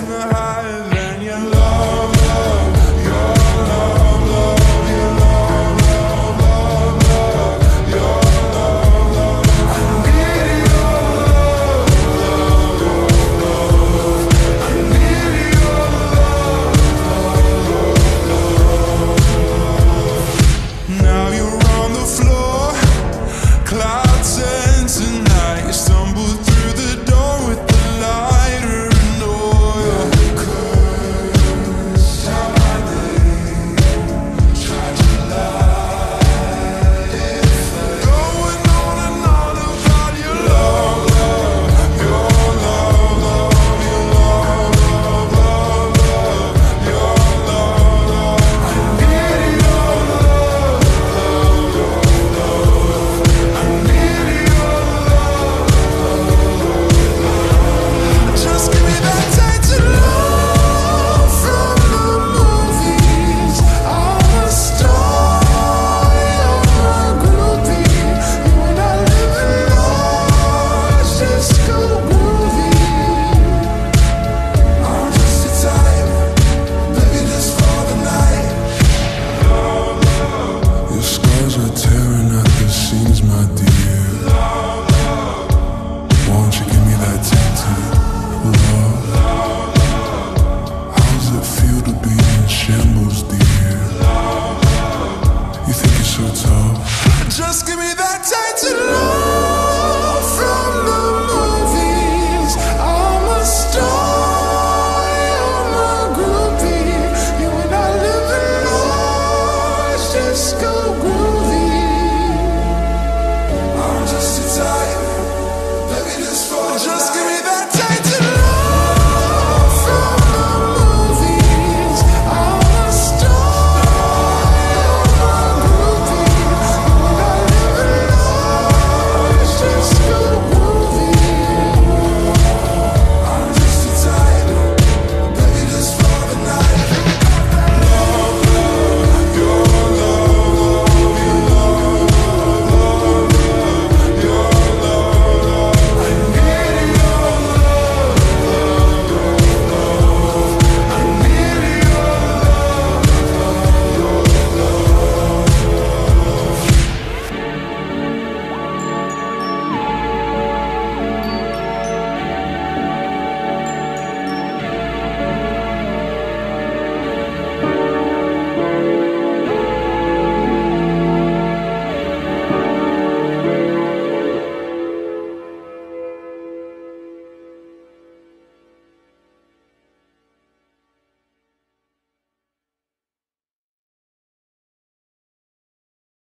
raise my eyes